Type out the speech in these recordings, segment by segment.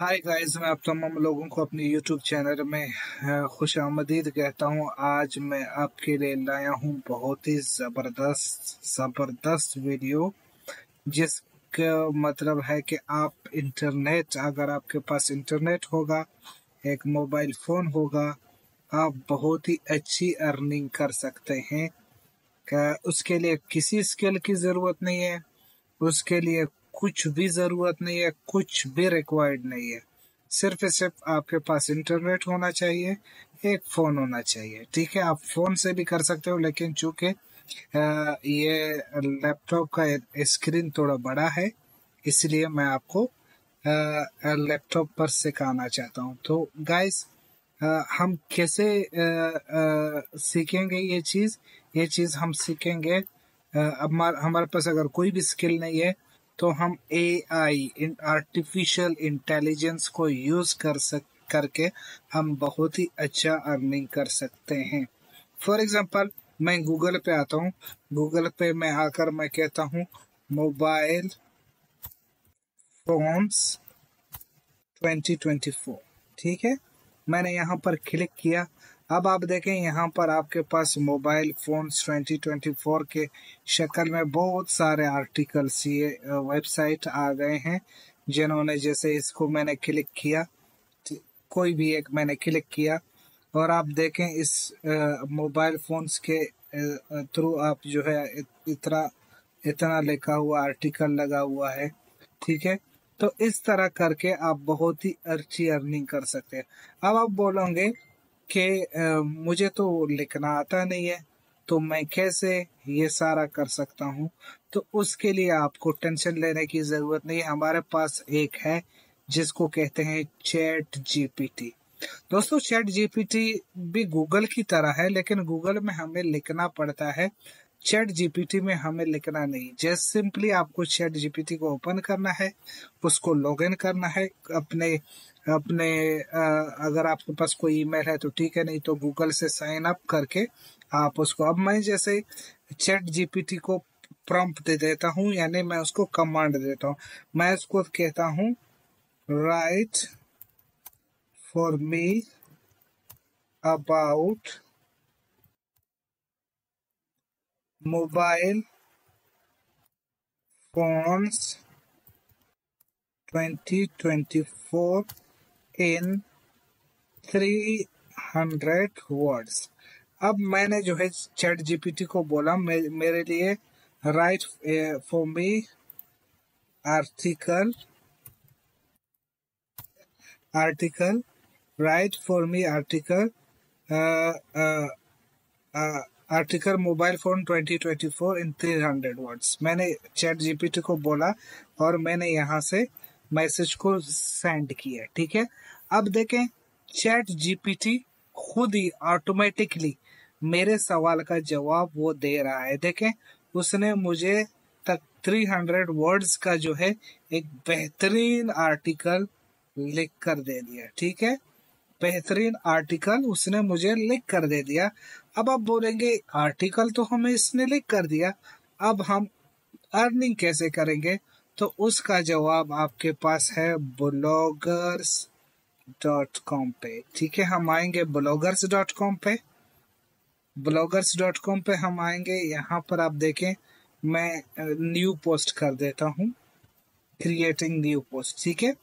Hi guys मैं आप तमाम लोगों को अपने यूट्यूब चैनल में खुश आमदीद कहता हूँ। आज मैं आपके लिए लाया हूँ बहुत ही ज़बरदस्त ज़बरदस्त वीडियो जिसका मतलब है कि आप इंटरनेट अगर आपके पास इंटरनेट होगा, एक मोबाइल फ़ोन होगा, आप बहुत ही अच्छी अर्निंग कर सकते हैं। उसके लिए किसी स्किल की ज़रूरत नहीं है? उसके लिए कुछ भी ज़रूरत नहीं है, कुछ भी रिक्वायर्ड नहीं है। सिर्फ़ सिर्फ़ आपके पास इंटरनेट होना चाहिए, एक फ़ोन होना चाहिए। ठीक है, आप फ़ोन से भी कर सकते हो, लेकिन चूँकि ये लैपटॉप का स्क्रीन थोड़ा बड़ा है, इसलिए मैं आपको लैपटॉप पर सिखाना चाहता हूँ। तो गाइस हम कैसे सीखेंगे ये चीज़? ये चीज़ हम सीखेंगे अब हमारे पास अगर कोई भी स्किल नहीं है तो हम ए आई आर्टिफिशियल इंटेलिजेंस को यूज़ कर सक, करके हम बहुत ही अच्छा अर्निंग कर सकते हैं। फॉर एग्ज़ाम्पल मैं गूगल पे आता हूँ। गूगल पे मैं आकर मैं कहता हूँ, मोबाइल फोन्स 2024 ठीक है? मैंने यहाँ पर क्लिक किया। अब आप देखें, यहाँ पर आपके पास मोबाइल फोन्स 2024 के शक्ल में बहुत सारे आर्टिकल्स, ये वेबसाइट आ गए हैं, जिन्होंने जैसे इसको मैंने क्लिक किया कोई भी एक मैंने क्लिक किया। और आप देखें, इस मोबाइल फोन्स के थ्रू आप जो है इतना इतना लिखा हुआ आर्टिकल लगा हुआ है, ठीक है? तो इस तरह करके आप बहुत ही अच्छी अर्निंग कर सकते हैं। अब आप बोलोगे कि मुझे तो लिखना आता नहीं है तो मैं कैसे ये सारा कर सकता हूँ? तो उसके लिए आपको टेंशन लेने की ज़रूरत नहीं। हमारे पास एक है, जिसको कहते हैं चैट जीपीटी। दोस्तों, चैट जीपीटी भी गूगल की तरह है, लेकिन गूगल में हमें लिखना पड़ता है। चैट जीपीटी में हमें लिखना नहीं। जस्ट सिंपली आपको चैट जीपीटी को ओपन करना है, उसको लॉगिन करना है, अपने अपने अगर आपके पास कोई ईमेल है तो ठीक है, नहीं तो गूगल से साइन अप करके आप उसको, अब मैं जैसे चैट जीपीटी को प्रॉम्प्ट दे देता हूँ, यानी मैं उसको कमांड देता हूँ। मैं उसको कहता हूँ, write for me about mobile phones 2024 in 300 words अब मैंने जो है चैट जीपीटी को बोला मे, मेरे लिए write for me article article write for me article article mobile phone 2024 in 300 words मैंने चैट जीपीटी को बोला और मैंने यहाँ से मैसेज को सेंड किया, ठीक है? अब देखें चैट जीपीटी खुद ही ऑटोमेटिकली मेरे सवाल का जवाब वो दे रहा है। देखें, उसने मुझे तक 300 वर्ड्स का जो है एक बेहतरीन आर्टिकल लिख कर दे दिया, ठीक है? बेहतरीन आर्टिकल उसने मुझे लिख कर दे दिया। अब आप बोलेंगे, आर्टिकल तो हमें इसने लिख कर दिया। अब हम अर्निंग कैसे करेंगे? तो उसका जवाब आपके पास है ब्लॉगर्स डॉट कॉम पे। ठीक है, हम आएँगे ब्लॉगर्स डॉट कॉम पे। ब्लॉगर्स डॉट कॉम पे हम आएँगे। यहाँ पर आप देखें, मैं न्यू पोस्ट कर देता हूँ। क्रिएटिंग न्यू पोस्ट ठीक है?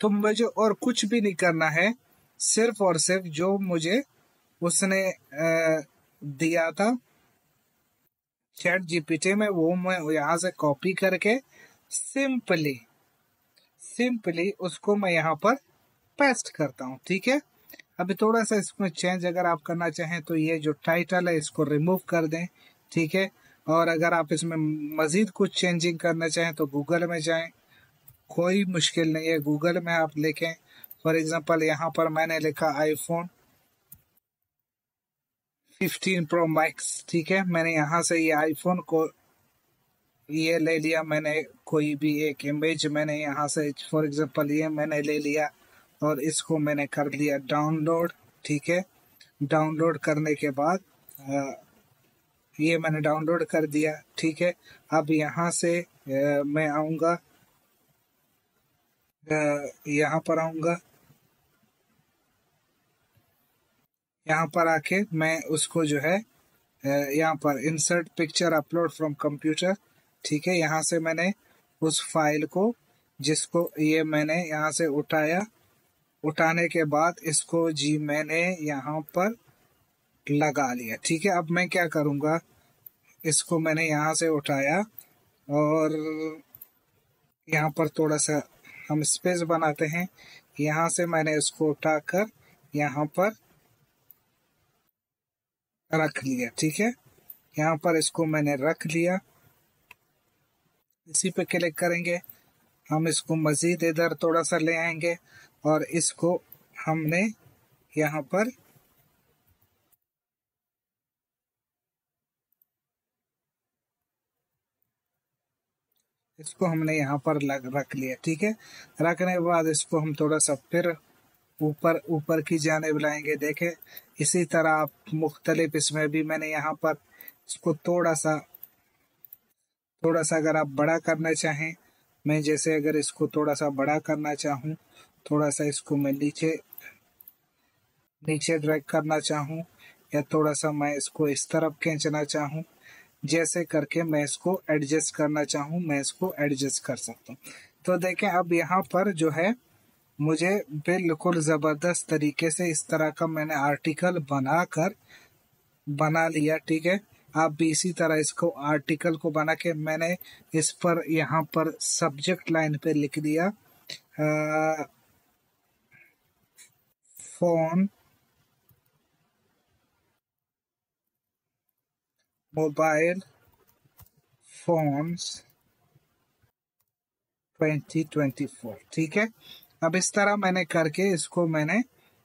तो मुझे और कुछ भी नहीं करना है। सिर्फ़ और सिर्फ़ जो मुझे उसने दिया था। चैट जीपीटी में वो मैं यहाँ से कॉपी करके सिंपली सिंपली उसको मैं यहाँ पर पेस्ट करता हूँ, ठीक है? अभी थोड़ा सा इसमें चेंज अगर आप करना चाहें तो ये जो टाइटल है इसको रिमूव कर दें, ठीक है? और अगर आप इसमें मजीद कुछ चेंजिंग करना चाहें तो गूगल में जाएँ। कोई मुश्किल नहीं है गूगल में आप लिखें। फॉर एग्जांपल यहाँ पर मैंने लिखा आईफोन 15 प्रो मैक्स ठीक है? मैंने यहाँ से ये आईफोन को ये ले लिया। मैंने कोई भी एक इमेज मैंने यहाँ से फॉर एग्जांपल ये मैंने ले लिया और इसको मैंने कर लिया डाउनलोड ठीक है? डाउनलोड करने के बाद ये मैंने डाउनलोड कर दिया, ठीक है? अब यहाँ से मैं आऊँगा यहाँ पर आऊँगा। यहाँ पर आके मैं उसको जो है यहाँ पर insert picture upload from computer ठीक है, यहाँ से मैंने उस फ़ाइल को, जिसको ये मैंने यहाँ से उठाया, उठाने के बाद इसको जी मैंने यहाँ पर लगा लिया, ठीक है, अब मैं क्या करूँगा, इसको मैंने यहाँ से उठाया और यहाँ पर थोड़ा सा हम स्पेस बनाते हैं, यहाँ से मैंने इसको उठाकर यहाँ पर रख लिया, ठीक है? यहाँ पर इसको मैंने रख लिया। इसी पे क्लिक करेंगे। हम इसको मज़ीद इधर थोड़ा सा ले आएँगे और इसको हमने यहाँ पर इसको हमने यहाँ पर लग, रख लिया, ठीक है? रखने के बाद इसको हम थोड़ा सा फिर ऊपर ऊपर की जाने बुलाएँगे। देखें, इसी तरह आप मुख्तलिफ़ इसमें भी मैंने यहाँ पर इसको थोड़ा सा थोड़ा सा अगर आप बड़ा करना चाहें, मैं जैसे अगर इसको थोड़ा सा बड़ा करना चाहूँ थोड़ा सा इसको मैं नीचे नीचे ड्रैग करना चाहूँ, या थोड़ा सा मैं इसको इस तरफ़ खींचना चाहूँ, जैसे करके मैं इसको एडजस्ट करना चाहूँ, मैं इसको एडजस्ट कर सकता हूँ। तो देखें, अब यहाँ पर जो है मुझे बिल्कुल ज़बरदस्त तरीके से इस तरह का मैंने आर्टिकल बनाकर बना लिया, ठीक है? आप भी इसी तरह इसको आर्टिकल को बना के मैंने इस पर, यहाँ पर सब्जेक्ट लाइन पे लिख दिया। फ़ोन मोबाइल फोन्स 2024 ठीक है? अब इस तरह मैंने करके इसको मैंने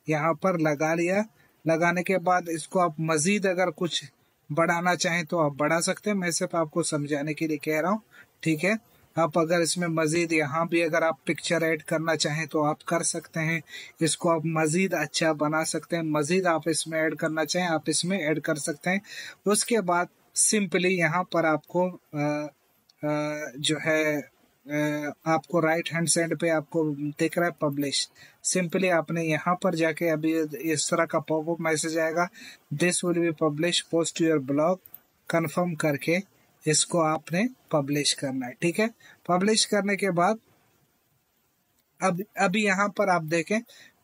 यहाँ पर लगा लिया। लगाने के बाद इसको आप मज़ीद अगर कुछ बढ़ाना चाहें तो आप बढ़ा सकते हैं। मैं सिर्फ़ आपको समझाने के लिए कह रहा हूँ ठीक है? आप अगर इसमें मज़ीद यहाँ भी अगर आप पिक्चर ऐड करना चाहें तो आप कर सकते हैं। इसको आप मज़ीद अच्छा बना सकते हैं। मज़ीद आप इसमें ऐड करना चाहें आप इसमें ऐड कर सकते हैं। उसके बाद सिंपली यहाँ पर आपको आ, आ, जो है आपको राइट हैंड साइड पे आपको दिख रहा है पब्लिश सिंपली आपने यहाँ पर जाके अभी इस तरह का पॉपअप मैसेज आएगा. This will be publish post your blog confirm करके इसको आपने पब्लिश करना है, ठीक है? पब्लिश करने के बाद अब, अभी यहाँ पर आप देखें,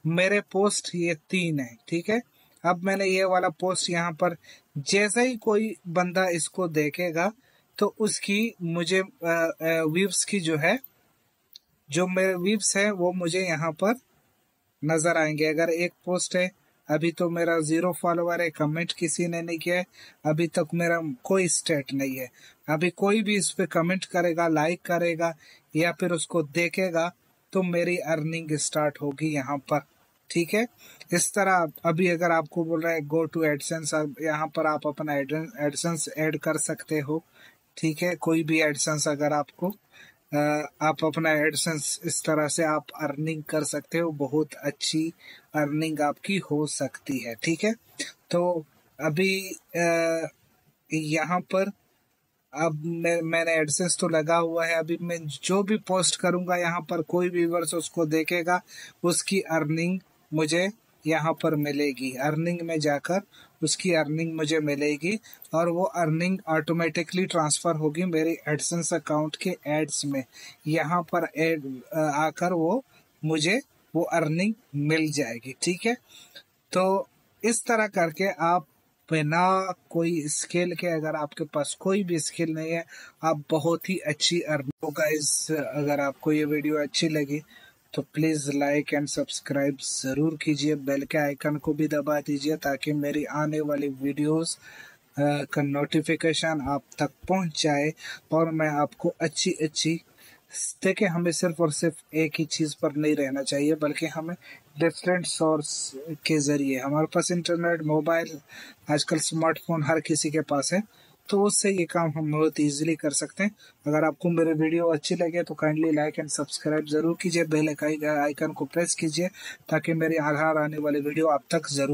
मेरे पोस्ट ये तीन है, ठीक है? अब मैंने ये वाला पोस्ट यहाँ पर जैसा ही कोई बंदा इसको देखेगा तो उसकी मुझे वीव्स की जो है, जो मेरे वीव्स है, वो मुझे यहाँ पर नज़र आएँगे। अगर एक पोस्ट है, अभी तो मेरा ज़ीरो फॉलोवर है कमेंट किसी ने नहीं किया है, अभी तक मेरा कोई स्टेट नहीं है। अभी कोई भी इस पर कमेंट करेगा लाइक करेगा, या फिर उसको देखेगा तो मेरी अर्निंग स्टार्ट होगी यहाँ पर। ठीक है? इस तरह अभी अगर आपको बोल रहा है गो टू एडसेंस यहाँ पर आप अपना एडसेंस ऐड कर सकते हो। ठीक है? कोई भी एडसेंस अगर आपको आप अपना एडसेंस इस तरह से आप अर्निंग कर सकते हो, बहुत अच्छी अर्निंग आपकी हो सकती है, ठीक है? तो अभी यहाँ पर अब मैं, मैंने एडसेंस तो लगा हुआ है, अभी मैं जो भी पोस्ट करूँगा यहाँ पर, कोई भी वर्स उसको देखेगा, उसकी अर्निंग मुझे यहाँ पर मिलेगी अर्निंग में जाकर उसकी अर्निंग मुझे मिलेगी और वो अर्निंग ऑटोमेटिकली ट्रांसफ़र होगी मेरे एडसेंस अकाउंट के एड्स में। यहाँ पर एड आकर वो मुझे वो अर्निंग मिल जाएगी, ठीक है? तो इस तरह करके आप बिना कोई स्किल के अगर आपके पास कोई भी स्किल नहीं है, आप बहुत ही अच्छी अर्निंग होगा इस, अगर आपको ये वीडियो अच्छी लगी। तो प्लीज़ लाइक एंड सब्सक्राइब ज़रूर कीजिए। बेल के आइकन को भी दबा दीजिए ताकि मेरी आने वाली वीडियोस का नोटिफिकेशन आप तक पहुँच जाए और मैं आपको अच्छी अच्छी देखिए हमें सिर्फ़ और सिर्फ़ एक ही चीज़ पर नहीं रहना चाहिए, बल्कि हमें डिफरेंट सोर्स के ज़रिए, हमारे पास इंटरनेट मोबाइल आजकल स्मार्टफ़ोन हर किसी के पास है। तो उससे ये काम हम बहुत इजीली कर सकते हैं। अगर आपको मेरे वीडियो अच्छी लगे तो काइंडली लाइक एंड सब्सक्राइब ज़रूर कीजिए। बेल आइकन को प्रेस कीजिए, ताकि मेरे आधार आने वाले वीडियो आप तक ज़रूर